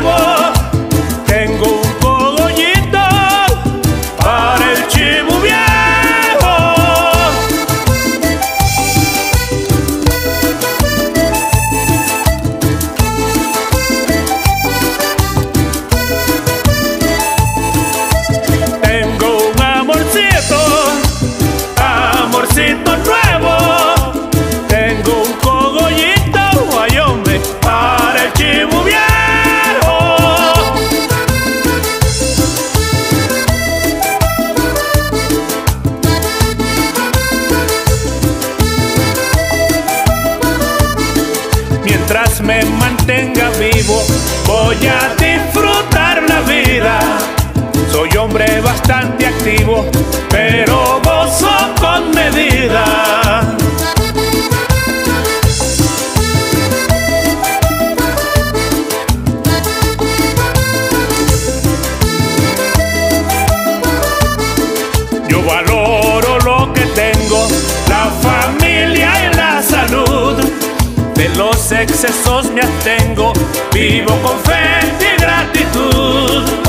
nuevo. Me mantenga vivo, voy a disfrutar la vida. Soy hombre bastante activo, pero gozo con medida. Yo valoro lo que tengo, excesos me atengo, vivo con fe y gratitud.